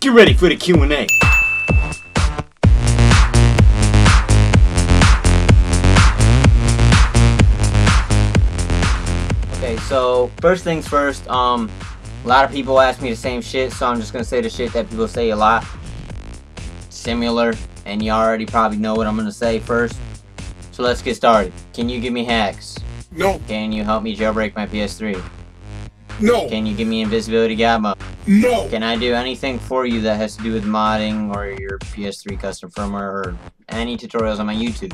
Get ready for the Q&A. Okay, so first things first, um, a lot of people ask me the same shit, so I'm just gonna say the shit that people say a lot. Similar, and you already probably know what I'm gonna say first. So let's get started. Can you give me hacks? No, Can you help me jailbreak my PS3? no, Can you give me invisibility god mode? No, Can I do anything for you that has to do with modding or your PS3 custom firmware or any tutorials on my YouTube?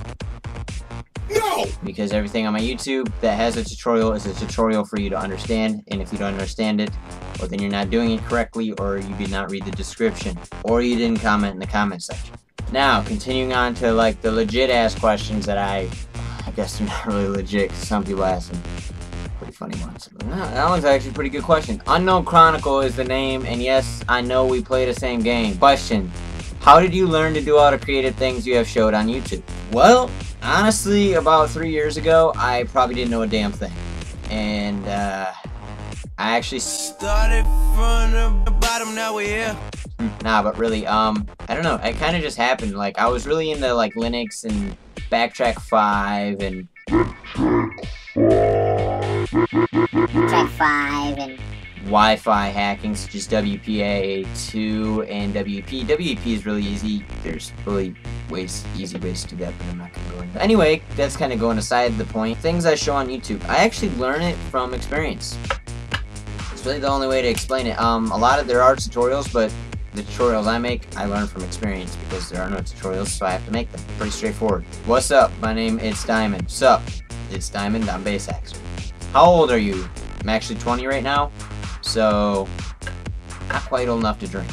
no, Because everything on my YouTube that has a tutorial is a tutorial for you to understand, and if you don't understand it, well then you're not doing it correctly, or you did not read the description, or you didn't comment in the comment section. Now, continuing on to like the legit ass questions that I, I guess they're not really legit, some people ask them funny ones. That one's actually a pretty good question. Unknown Chronicle is the name, and yes, I know we play the same game. Question. How did you learn to do all the creative things you have showed on YouTube? Well, honestly, about three years ago, I probably didn't know a damn thing. And, uh, I actually Started from the bottom, now we're here. Nah, but really, um, I don't know. It kind of just happened. Like, I was really into like Linux and Backtrack Five and track five and Wi-Fi hacking, such as WPA2 and WP. WP is really easy. There's really ways, easy ways to do that, but I'm not gonna go into. Anyway, that's kind of going aside the point. Things I show on YouTube, I actually learn it from experience. It's really the only way to explain it. Um, a lot of there are tutorials, but the tutorials I make, I learn from experience because there are no tutorials, so I have to make them. Pretty straightforward. What's up? My name is Diamond. Sup? It's Diamond. I'm BaSs HaXoR. How old are you? I'm actually 20 right now, so not quite old enough to drink.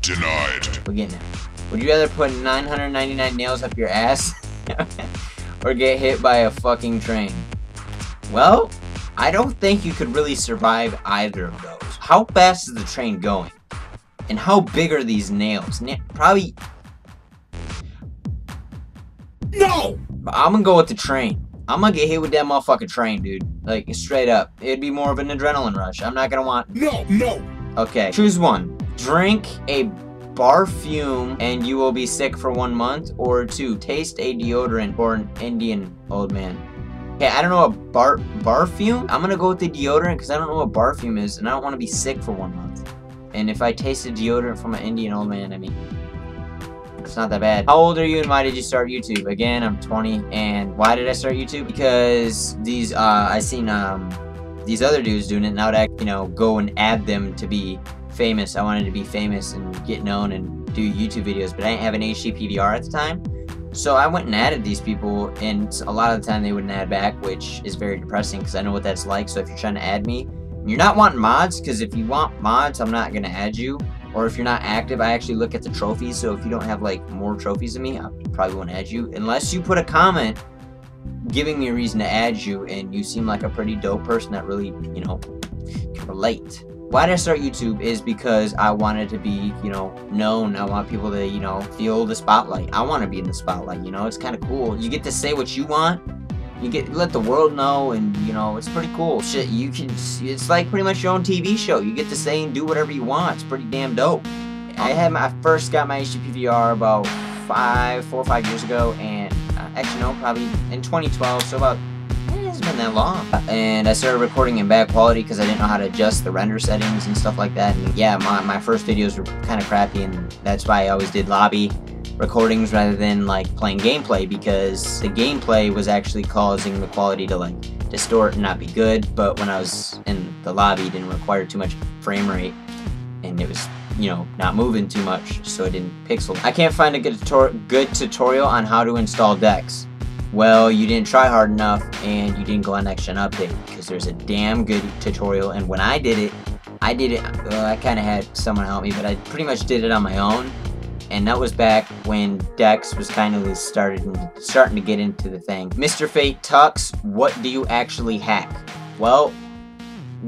denied, We're getting there. Would you rather put 999 nails up your ass or get hit by a fucking train? Well, I don't think you could really survive either of those. How fast is the train going? And how big are these nails? Na- probably, no, I'm gonna go with the train. I'm gonna get hit with that motherfucking train, dude. Like, straight up. It'd be more of an adrenaline rush. I'm not gonna want no, no, Okay, choose one. Drink a barfume and you will be sick for one month, or two, taste a deodorant for an Indian old man. Okay, I don't know what bar barfume. I'm gonna go with the deodorant because I don't know what barfume is, and I don't want to be sick for one month. And if I taste a deodorant from an Indian old man, I mean, it's not that bad. How old are you and why did you start YouTube? Again, I'm 20, and why did I start YouTube? Because these, uh, I seen um, these other dudes doing it, and I would, act, you know, go and add them to be famous. I wanted to be famous and get known and do YouTube videos, but I didn't have an HD PVR at the time. So I went and added these people, and a lot of the time they wouldn't add back, which is very depressing because I know what that's like. So if you're trying to add me, you're not wanting mods, because if you want mods, I'm not gonna add you. Or if you're not active, I actually look at the trophies. So if you don't have like more trophies than me, I probably won't add you unless you put a comment giving me a reason to add you, and you seem like a pretty dope person that really, you know, can relate. Why did I start YouTube is because I wanted to be, you know, known. I want people to, you know, feel the spotlight. I want to be in the spotlight, you know, it's kind of cool. You get to say what you want. You get let the world know, and you know it's pretty cool. Shit, you can. It's like pretty much your own TV show. You get to say and do whatever you want. It's pretty damn dope. I had my first got my HDPVR about five, four or five years ago, and uh, actually no, probably in 2012. So about eh, been that long. And I started recording in bad quality because I didn't know how to adjust the render settings and stuff like that. And yeah, my, my first videos were kind of crappy, and that's why I always did lobby recordings rather than like playing gameplay because the gameplay was actually causing the quality to like distort and not be good. But when I was in the lobby, it didn't require too much frame rate, and it was you know, not moving too much, so it didn't pixel. I can't find a good, tutor good tutorial on how to install Dex. Well, you didn't try hard enough, and you didn't go on Next Gen Update, because there's a damn good tutorial, and when I did it, I did it, well, I kind of had someone help me, but I pretty much did it on my own, and that was back when Dex was kind of started starting to get into the thing. Mr. Fate Tux, what do you actually hack? Well,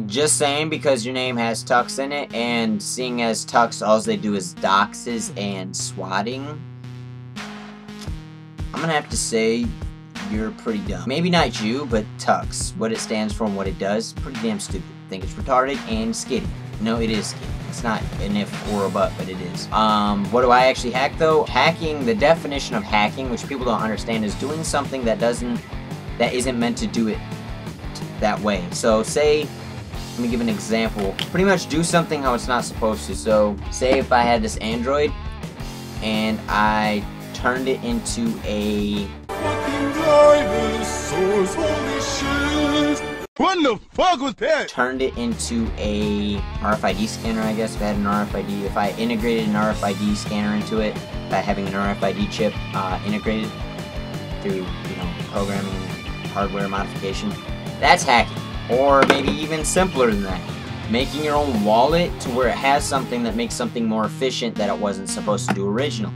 just saying because your name has Tux in it, and seeing as Tux, all they do is doxes and swatting, I'm gonna have to say you're pretty dumb. Maybe not you, but Tux. What it stands for and what it does, pretty damn stupid. think it's retarded and skitty. No, it is skitty. It's not an if or a but, but it is. Um, what do I actually hack though? Hacking, the definition of hacking, which people don't understand, is doing something that doesn't, that isn't meant to do it that way. So say, let me give an example. Pretty much do something how it's not supposed to. So say if I had this Android and I turned it into a What the fuck was that? turned it into a RFID scanner, I guess, if I had an RFID, if I integrated an RFID scanner into it, by having an RFID chip uh, integrated through, you know, programming, hardware modification, that's hacking. Or maybe even simpler than that. Making your own wallet to where it has something that makes something more efficient that it wasn't supposed to do original.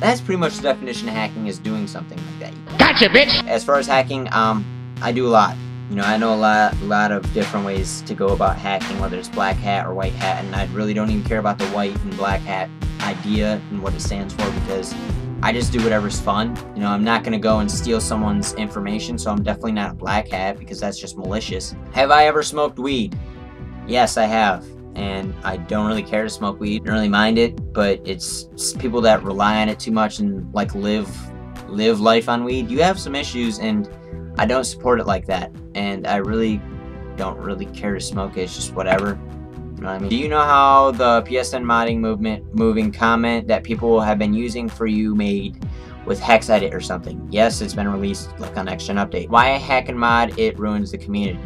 That's pretty much the definition of hacking is doing something like that. Gotcha, bitch! As far as hacking, um, I do a lot. You know, I know a lot, a lot of different ways to go about hacking, whether it's black hat or white hat, and I really don't even care about the white and black hat idea and what it stands for because I just do whatever's fun. You know, I'm not gonna go and steal someone's information, so I'm definitely not a black hat because that's just malicious. Have I ever smoked weed? Yes, I have. And I don't really care to smoke weed. Don't really mind it, but it's it's people that rely on it too much and like live live life on weed. You have some issues and I don't support it like that. And I really don't really care to smoke it. It's just whatever. You know what I mean? Do you know how the PSN modding movement moving comment that people have been using for you made with Hex Edit or something? Yes, it's been released like on Gen Update. Why hack and mod? It ruins the community.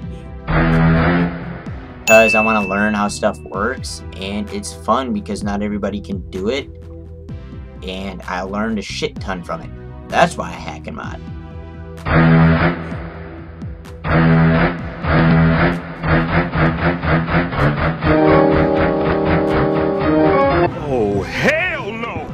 Because I want to learn how stuff works and it's fun because not everybody can do it. And I learned a shit ton from it. That's why I hack and mod. Oh, hell no!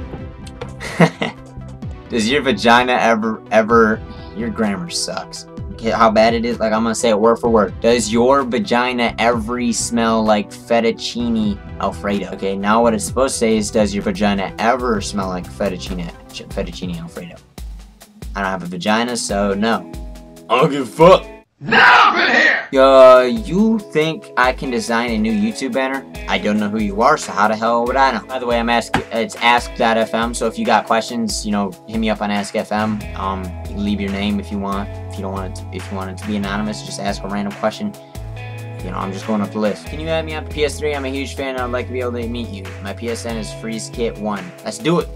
Does your vagina ever, ever, your grammar sucks. Okay, how bad it is? Like, I'm gonna say it word for word. Does your vagina ever smell like fettuccine alfredo? Okay, now what it's supposed to say is, does your vagina ever smell like fettuccine, fettuccine alfredo? I don't have a vagina, so no. I don't give a fuck. Now I'm in here! Uh, you think I can design a new YouTube banner? I don't know who you are, so how the hell would I know? By the way, I'm ask it's ask.fm, so if you got questions, you know, hit me up on ask.fm. Um, you leave your name if you want. If you don't want it, to, if you want it to be anonymous, just ask a random question. You know, I'm just going up the list. Can you add me on PS3? I'm a huge fan. I'd like to be able to meet you. My PSN is FreezeKit1. Let's do it.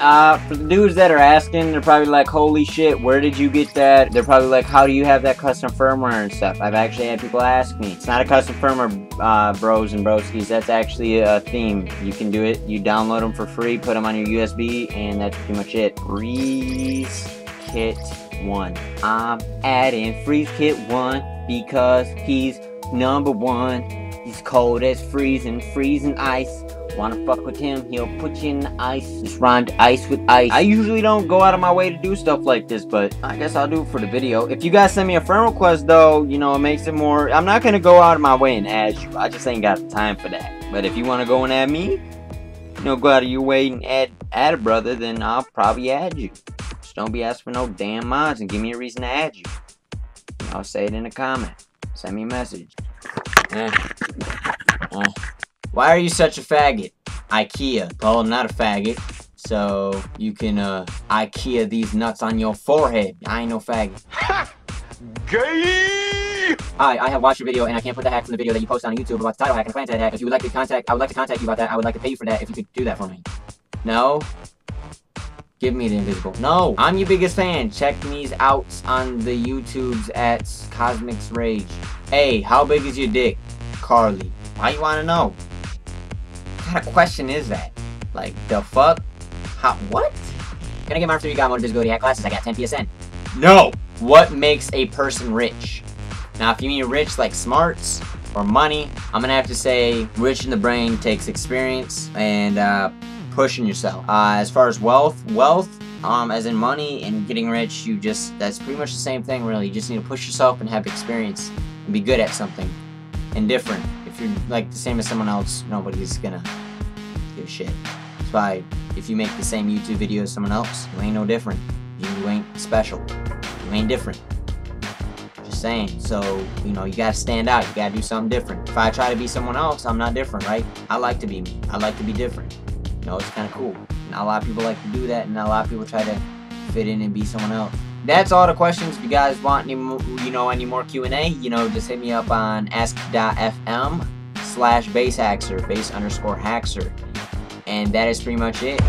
Uh, for the dudes that are asking, they're probably like, holy shit, where did you get that? They're probably like, how do you have that custom firmware and stuff? I've actually had people ask me. It's not a custom firmware, uh, bros and broskies. That's actually a theme. You can do it. You download them for free, put them on your USB, and that's pretty much it. Freeze Kit 1. I'm adding Freeze Kit 1 because he's number one. He's cold as freezing, freezing ice. Wanna fuck with him, he'll put you in the ice. Just rhymed ice with ice. I usually don't go out of my way to do stuff like this, but I guess I'll do it for the video. If you guys send me a friend request though, you know, it makes it more... I'm not gonna go out of my way and add you. I just ain't got the time for that. But if you wanna go and add me, you know, go out of your way and add, add a brother, then I'll probably add you. Just don't be asking for no damn mods and give me a reason to add you. I'll say it in a comment. Send me a message. Eh. Eh. Why are you such a faggot? IKEA. Well, I'm not a faggot. So, you can, uh, IKEA these nuts on your forehead. I ain't no faggot. Ha! Gay! Hi, I have watched your video and I can't put the hack from the video that you posted on YouTube about the title hack and the franchise hack. If you would like to contact, I would like to contact you about that. I would like to pay you for that if you could do that for me. No? Give me the invisible. No! I'm your biggest fan. Check these out on the YouTubes at Cosmic's Rage. Hey, how big is your dick? Carly. Why you wanna know? What kind of question is that? Like, the fuck? How, what? Gonna get my after you got motor visibility hack classes. I got 10 PSN. No! What makes a person rich? Now, if you mean rich like smarts or money, I'm gonna have to say rich in the brain takes experience and uh, pushing yourself. Uh, as far as wealth, wealth, um, as in money and getting rich, you just, that's pretty much the same thing really. You just need to push yourself and have experience and be good at something and different. If you're like the same as someone else, nobody's gonna give a shit. That's why if you make the same YouTube video as someone else, you ain't no different. You ain't special. You ain't different. Just saying. So, you know, you gotta stand out. You gotta do something different. If I try to be someone else, I'm not different, right? I like to be me. I like to be different. You know, it's kinda cool. Not a lot of people like to do that, and a lot of people try to fit in and be someone else that's all the questions. If you guys want any, you know, any more Q&A, you know, just hit me up on ask.fm slash BaSsHaXoR, BaSs underscore HaXoR. And that is pretty much it.